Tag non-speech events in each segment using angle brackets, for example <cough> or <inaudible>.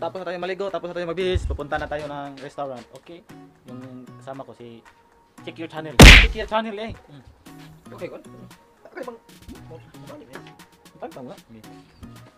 tapos na tayo maligo, tapos na tayo magbihis, pupunta na tayo ng restaurant. Okay? Yung kasama ko si Check your channel. Check your channel eh. Mm. Okay, kon. Okay bang. Balik na. Pagpang nga.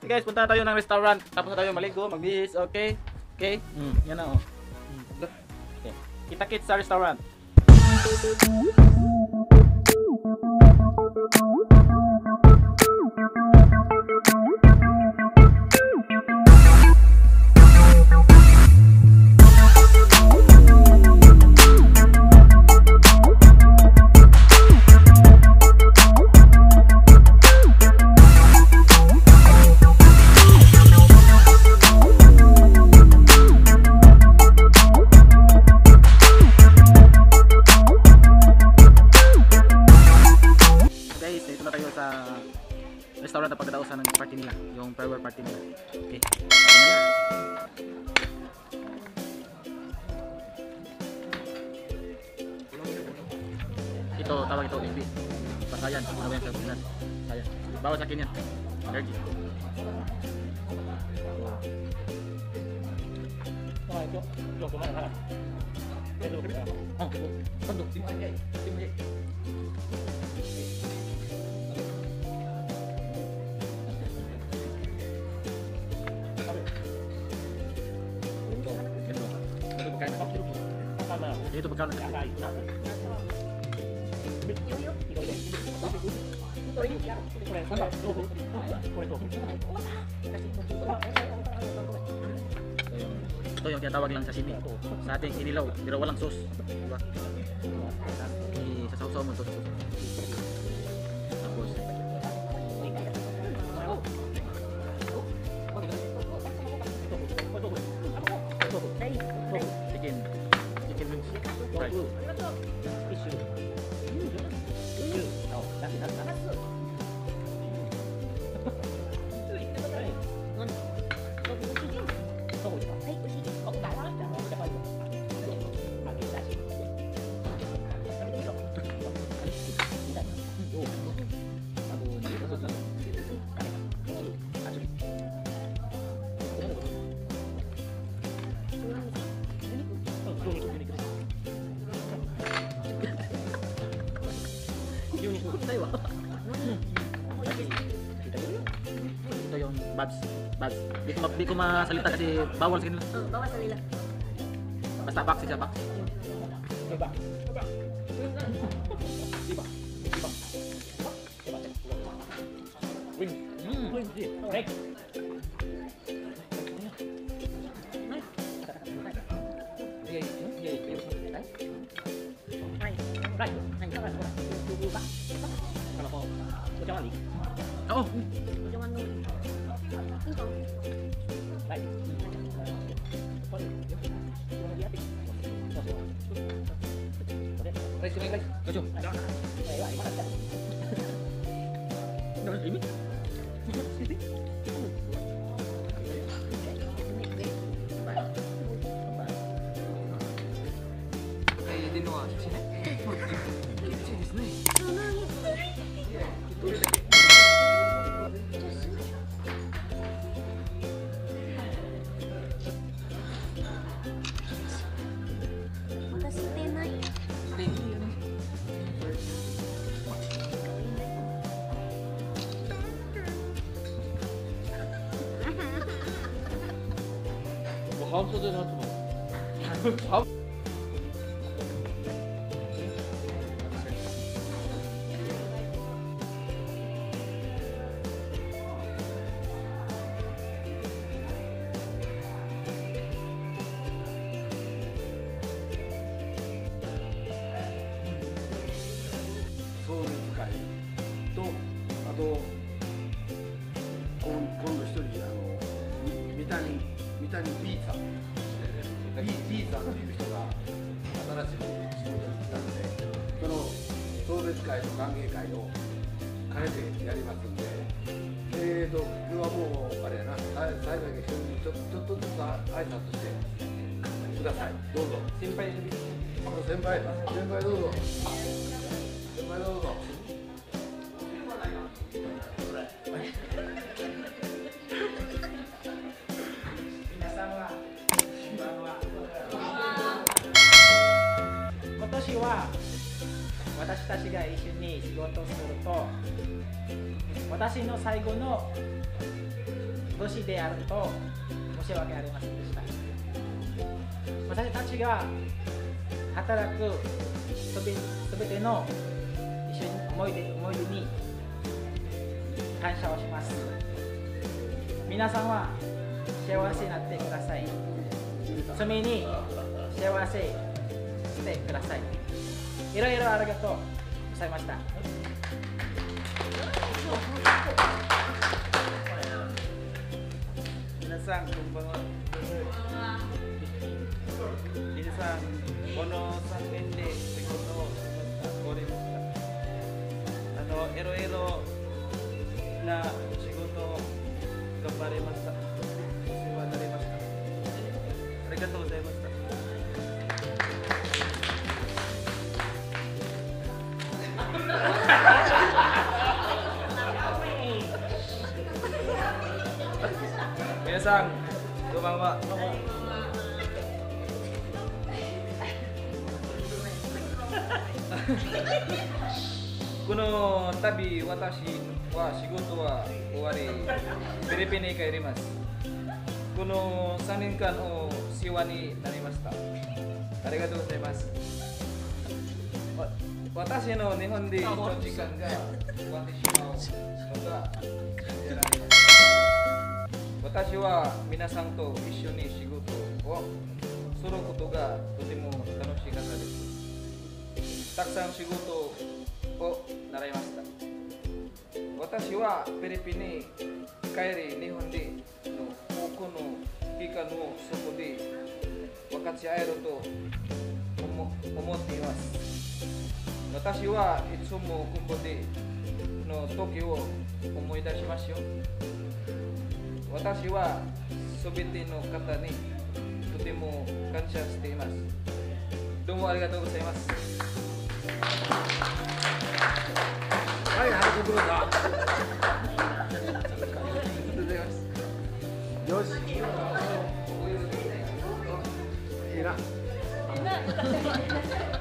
Okay guys, punta na tayo ng restaurant. Tapos na tayo maligo, magbihis. Okay? Okay? Mm, yan na oh. Mm. Okay. Kita-kits sa restaurant. Guys, itu tawa itu ini. Pasayan tawa yang saya bawa sakinya energi gitu. Oh, itu, itu? Itu ke mana? Bukan. Ito yung tinatawag lang sa sini. Sa ating inilaw, pero walang sauce. Diba? Isasaw-saw mo sauce. Tapos, chicken. Chicken wings. Fried. Ito yung buds. Buds. Di ko, di ko masalita kasi bawal sa kanila. Oo, bawal sa kanila. Basta box, isa box. Iba. Iba. Iba. Iba. Guys, sini guys. Ini. そうですか。いとあと B, さんっていう人が新しい仕事に来たのでその送別会と歓迎会を兼ねてやりますんでえーと今日はもうあれやな最後に一緒にちょちょっとずつ挨拶してくださいどうぞ先輩先輩先輩どうぞ先輩どうぞ。私たちが一緒に仕事をすると私の最後の年であると申し訳ありませんでした。私たちが働くすべての一緒に思い出思い出に感謝をします。皆さんは幸せになってください。常に幸せしてください。いろいろありがとう。ございました。皆さんこんばんは。皆さんこの3年で仕事を終わりました。あのいろいろな仕事を頑張りました。皆さんこんばんは。この旅私は仕事は終わりフィリピンに帰ります。この3年間を世話になりました。ありがとうございます。私の日本での時間が終わってしまうのが信じられません私は皆さんと一緒に仕事をすることがとても楽しかったです。たくさん仕事を習いました私はフィリピンに帰り日本での多くの期間をそこで分かち合えると思思っています。私はいつもここでの時を思い出しますよ。私はすべての方にとても感謝しています。どうもありがとうございます。はい、はい、ご苦労さん。よし。いいな。ことばかりですけ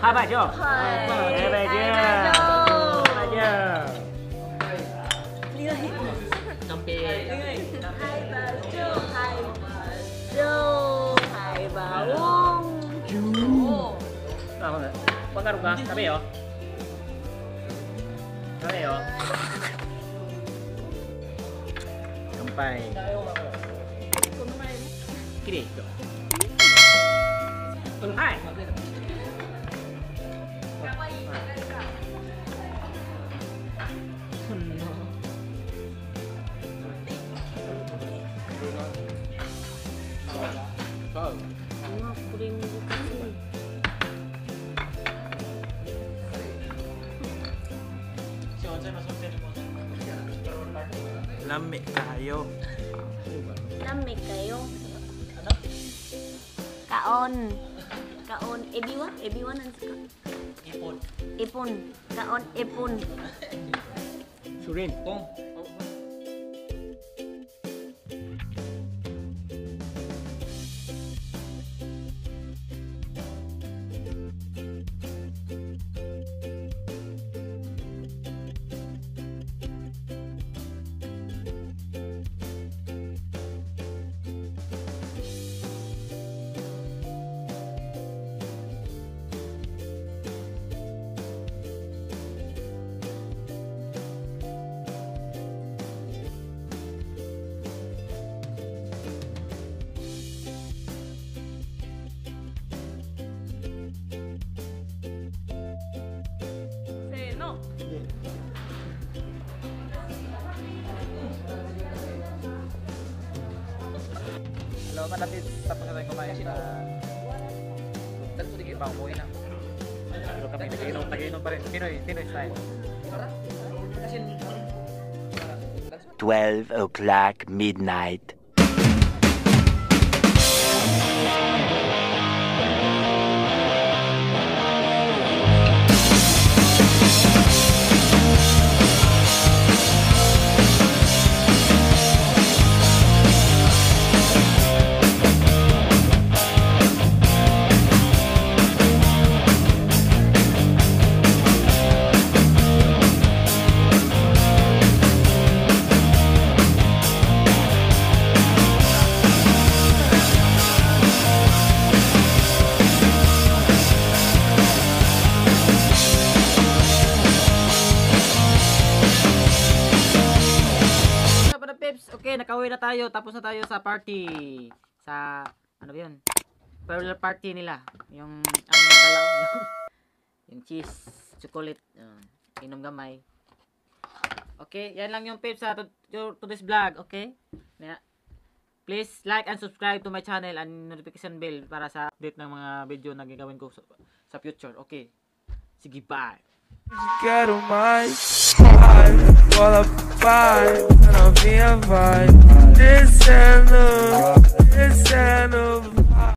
拍拍就拜拜再见再见你愿意不愿意就开就开吧我 you 那我们放大龙哥那边有可以哦拜拜我们卖给你很爱 Lami kayo. Lami kayo. Ano? Kaon. Kaon. Ebiwan? Ebiwan ang saka. Ipon. Ipon. Kaon. Ipon. Surin. Pong. Malapit tapos na tayo kumain sa ibang umuwi na. Pero kami nag-inom, nag-inom pa rin. Pinoy, Pinoy style. 12 o'clock midnight. Nakauwi na tayo. Tapos na tayo sa party. Sa, ano ba yun? Farewell party nila. Yung, ang dalaw, yung, <laughs> yung cheese, chocolate, uh, inom gamay. Okay, yan lang yung tips sa to, to, to this vlog, okay? Na, please like and subscribe to my channel and notification bell para sa update ng mga video na gagawin ko sa, sa future, okay? Sige, bye! Vibe, <laughs> bola vai, novinha vai, descendo, descendo,